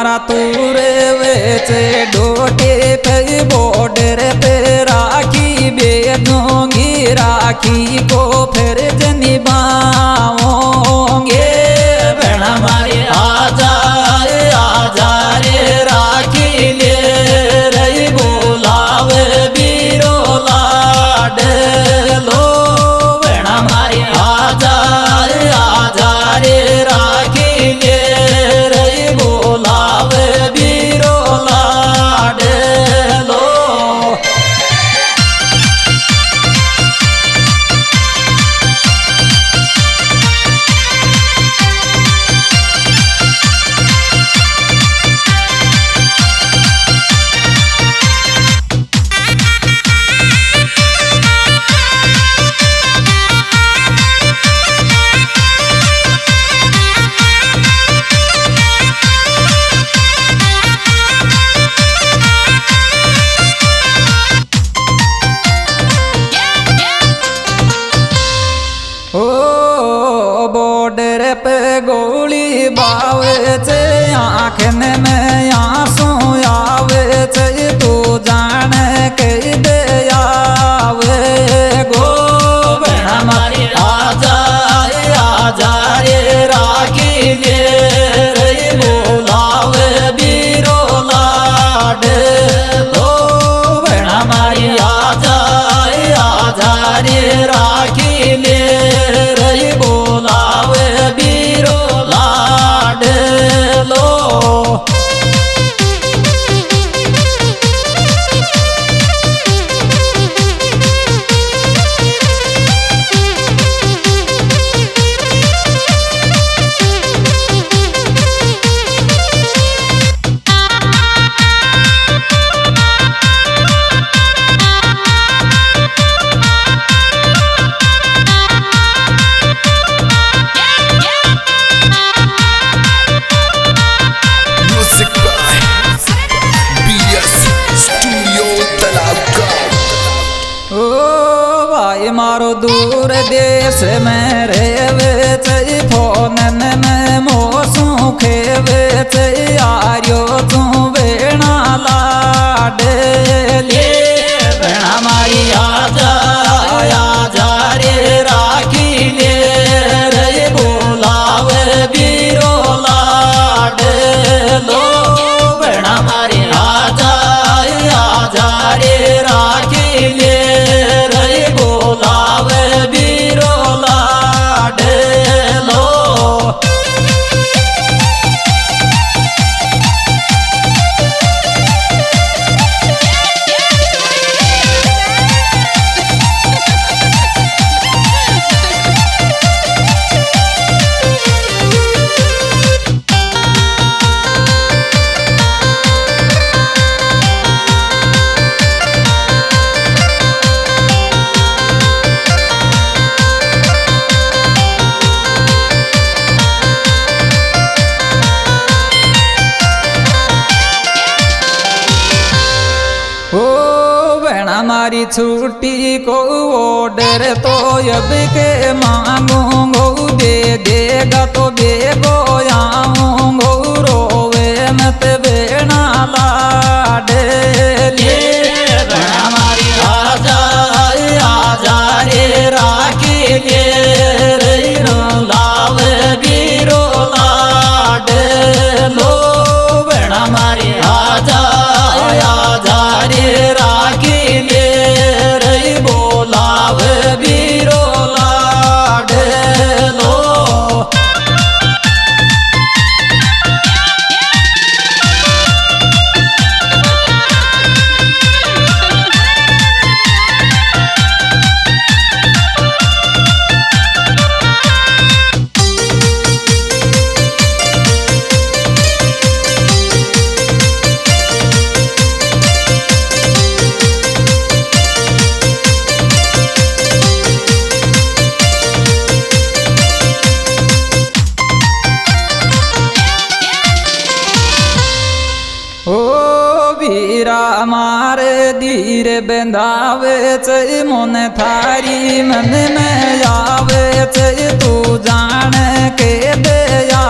मारा तूरे वेचे डोटे पे बोडर पे राखी बेनोंगी राखी ओ बॉर्डर पे गोली बावे छे आंखन में आँसू आवे चे तू जाने के दे आवे। गो बहन हमारी आजा आजा रे राखी ले रे बोलावे बीरो लाड। ओ बहन हमारी आजा आजा, रे राखी Oh. भाई दूर देश में रेवे चई फोनन में मोसू खेवे चई आर्यो तू बेणा लाडे। मारी छुट्टी को ऑर्डर तो अब के मांगूंगो, दे देगा तो बेगो आऊंगो रोवे मत बेना लाड आजा आजा रे राखी ले। रे राखी पीरा मार धीर बंधावे चई मन थारी, मन में आवे चई तू जान के दया।